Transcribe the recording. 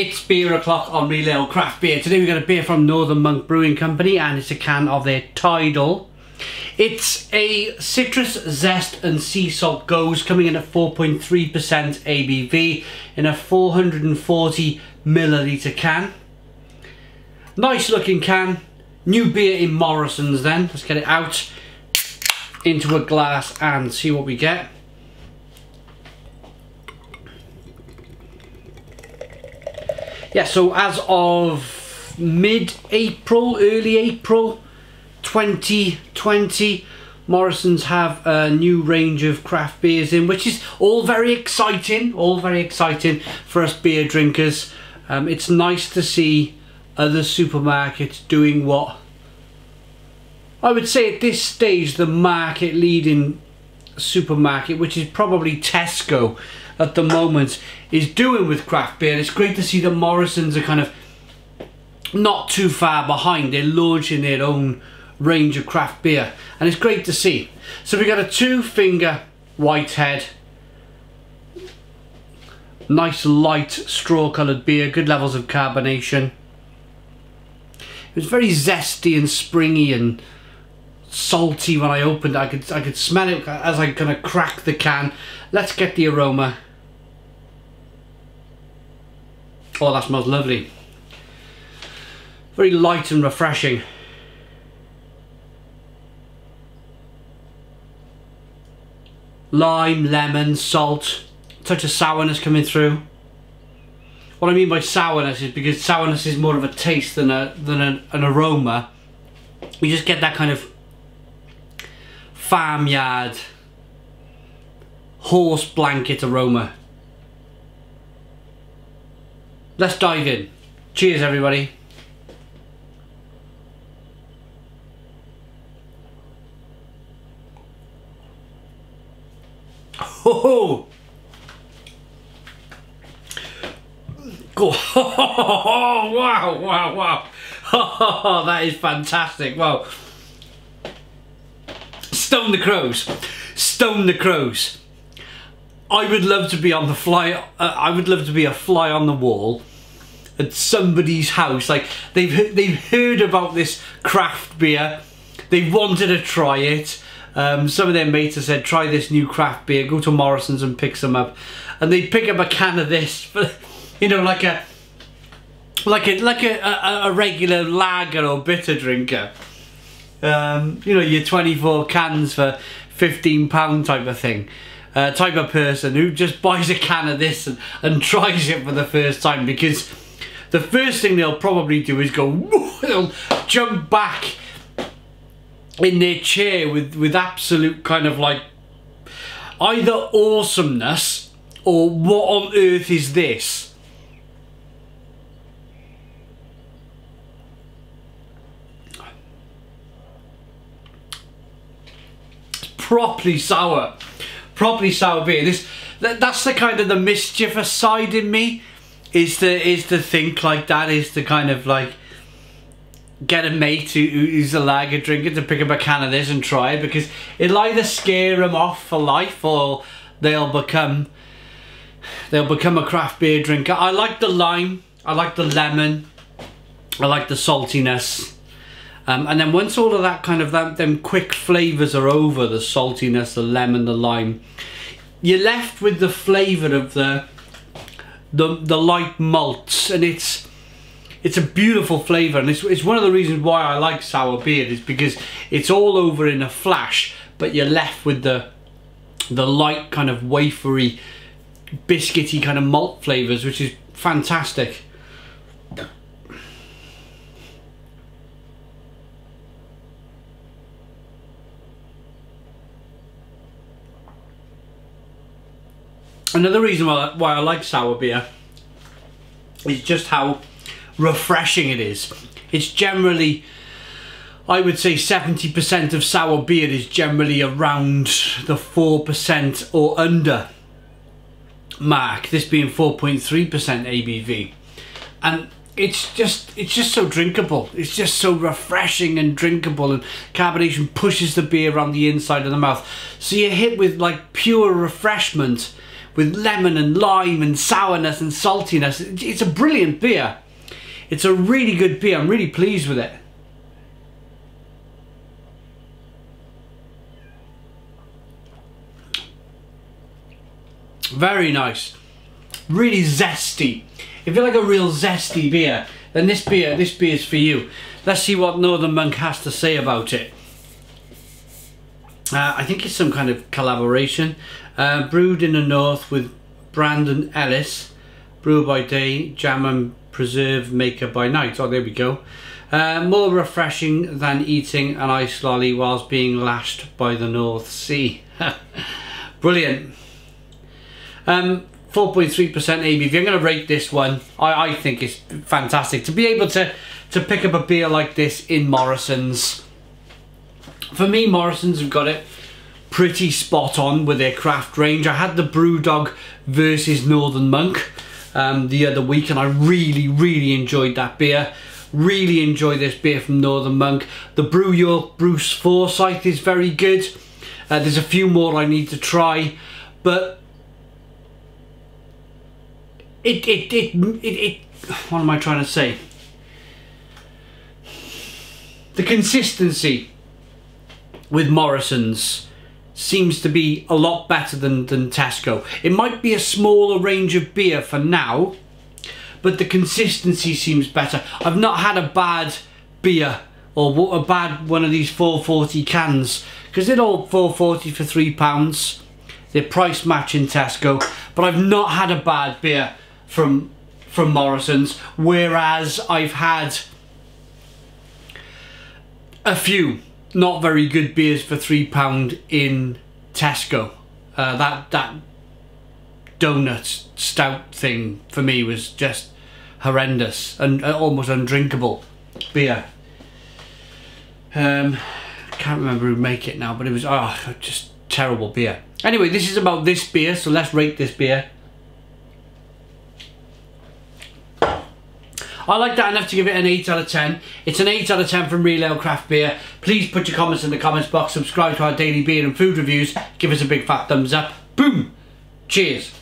It's beer o'clock on Real Ale Craft Beer. Today we've got a beer from Northern Monk Brewing Company and it's a can of their Tidal. It's a citrus, zest and sea salt gose coming in at 4.3% ABV in a 440 milliliter can. Nice looking can. New beer in Morrison's then. Let's get it out into a glass and see what we get. Yeah, so as of mid-April, early April 2020, Morrison's have a new range of craft beers in, which is all very exciting, all very exciting for us beer drinkers. Um, it's nice to see other supermarkets doing what I would say at this stage the market leading supermarket, which is probably Tesco at the moment, is doing with craft beer. It's great to see that Morrison's are kind of not too far behind. They're launching their own range of craft beer and it's great to see. So we got a two finger whitehead, nice light straw coloured beer, good levels of carbonation. It was very zesty and springy and salty when I opened. I could I could smell it as I kind of crack the can. Let's get the aroma. Oh, that smells lovely. Very light and refreshing. Lime, lemon, salt, touch of sourness coming through. What I mean by sourness is because sourness is more of a taste than a than a, an aroma. You just get that kind of farmyard horse blanket aroma. Let's dive in. Cheers, everybody. Oh, oh, wow, wow, wow. Oh, that is fantastic. Wow. Stone the crows. Stone the crows. I would love to be on the fly. Uh, I would love to be a fly on the wall at somebody's house. Like they've they've heard about this craft beer. They wanted to try it. Um, some of their mates have said, try this new craft beer. Go to Morrison's and pick some up. And they pick up a can of this, for, you know, like a like a like a, a, a regular lager or bitter drinker. Um, you know, your 24 cans for 15 pound type of thing uh, type of person who just buys a can of this and, and tries it for the first time because the first thing they'll probably do is go, they'll jump back in their chair with, with absolute kind of like either awesomeness or what on earth is this? Properly sour properly sour beer. This that, that's the kind of the mischievous side in me is to is to think like that is to kind of like get a mate who, who's a lager drinker to pick up a can of this and try it because it'll either scare them off for life or they'll become they'll become a craft beer drinker. I like the lime, I like the lemon, I like the saltiness. Um, and then once all of that kind of that, them quick flavours are over, the saltiness, the lemon, the lime, you're left with the flavour of the, the the light malts, and it's it's a beautiful flavour, and it's, it's one of the reasons why I like sour beer is because it's all over in a flash, but you're left with the the light kind of wafery, biscuity kind of malt flavours, which is fantastic. Another reason why, why I like sour beer is just how refreshing it is. It's generally, I would say 70% of sour beer is generally around the 4% or under mark, this being 4.3% ABV. And it's just it's just so drinkable. It's just so refreshing and drinkable and carbonation pushes the beer around the inside of the mouth. So you're hit with like pure refreshment with lemon and lime and sourness and saltiness. It's a brilliant beer. It's a really good beer. I'm really pleased with it. Very nice. Really zesty. If you like a real zesty beer, then this beer, this beer is for you. Let's see what Northern Monk has to say about it. Uh, I think it's some kind of collaboration. Uh, brewed in the north with Brandon Ellis. Brew by day, jam and preserve maker by night. Oh, there we go. Uh, more refreshing than eating an ice lolly whilst being lashed by the North Sea. Brilliant. Um, 4.3% ABV. I'm going to rate this one. I, I think it's fantastic. To be able to, to pick up a beer like this in Morrison's. For me, Morrison's have got it pretty spot on with their craft range. I had the Brewdog versus Northern Monk um, the other week and I really, really enjoyed that beer. Really enjoy this beer from Northern Monk. The Brew York Bruce Forsyth is very good. Uh, there's a few more I need to try, but it, it, it, it, it, what am I trying to say? The consistency with Morrison's seems to be a lot better than, than Tesco. It might be a smaller range of beer for now, but the consistency seems better. I've not had a bad beer or a bad one of these 440 cans because they're all 440 for three pounds. They're price matching Tesco, but I've not had a bad beer from from Morrison's, whereas I've had a few not very good beers for three pound in Tesco. Uh, that that donut stout thing for me was just horrendous and uh, almost undrinkable beer. Um, can't remember who make it now, but it was oh just terrible beer. Anyway, this is about this beer, so let's rate this beer. I like that enough to give it an 8 out of 10. It's an 8 out of 10 from Real Ale Craft Beer. Please put your comments in the comments box, subscribe to our daily beer and food reviews, give us a big fat thumbs up. Boom! Cheers!